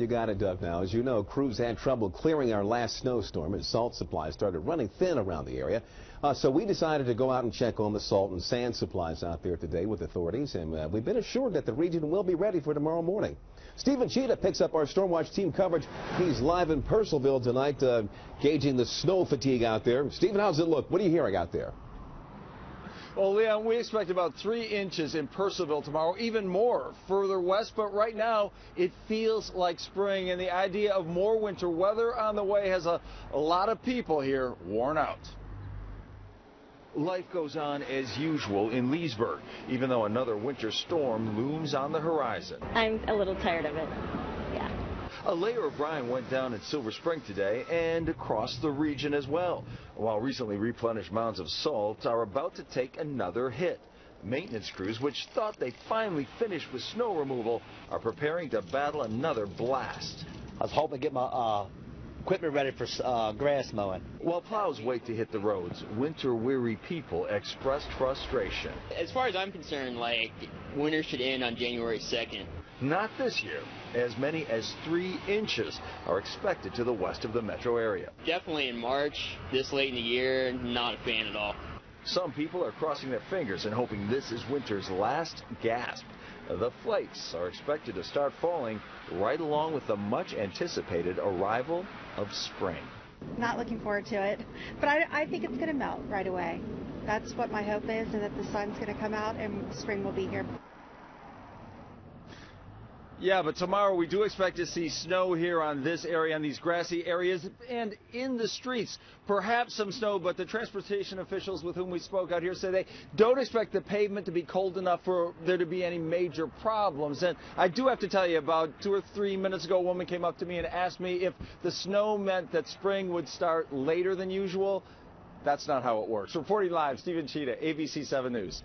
You got it, Doug. Now, as you know, crews had trouble clearing our last snowstorm as salt supplies started running thin around the area. Uh, so we decided to go out and check on the salt and sand supplies out there today with authorities, and uh, we've been assured that the region will be ready for tomorrow morning. Stephen Tschida picks up our Stormwatch team coverage. He's live in Purcellville tonight, uh, gauging the snow fatigue out there. Stephen, how's it look? What are you hearing out there? Well, Leon, we expect about three inches in Purcellville tomorrow, even more further west. But right now, it feels like spring, and the idea of more winter weather on the way has a, a lot of people here worn out. Life goes on as usual in Leesburg, even though another winter storm looms on the horizon. I'm a little tired of it. Yeah. A layer of brine went down in Silver Spring today and across the region as well, while recently replenished mounds of salt are about to take another hit. Maintenance crews, which thought they finally finished with snow removal, are preparing to battle another blast. I was hoping to get my uh, equipment ready for uh, grass mowing. While plows wait to hit the roads, winter-weary people expressed frustration. As far as I'm concerned, like, winter should end on January 2nd. Not this year. As many as three inches are expected to the west of the metro area. Definitely in March, this late in the year, not a fan at all. Some people are crossing their fingers and hoping this is winter's last gasp. The flakes are expected to start falling right along with the much anticipated arrival of spring. Not looking forward to it, but I, I think it's going to melt right away. That's what my hope is, and that the sun's going to come out and spring will be here. Yeah, but tomorrow we do expect to see snow here on this area, on these grassy areas, and in the streets. Perhaps some snow, but the transportation officials with whom we spoke out here say they don't expect the pavement to be cold enough for there to be any major problems. And I do have to tell you, about two or three minutes ago, a woman came up to me and asked me if the snow meant that spring would start later than usual. That's not how it works. Reporting live, Stephen Tschida, ABC 7 News.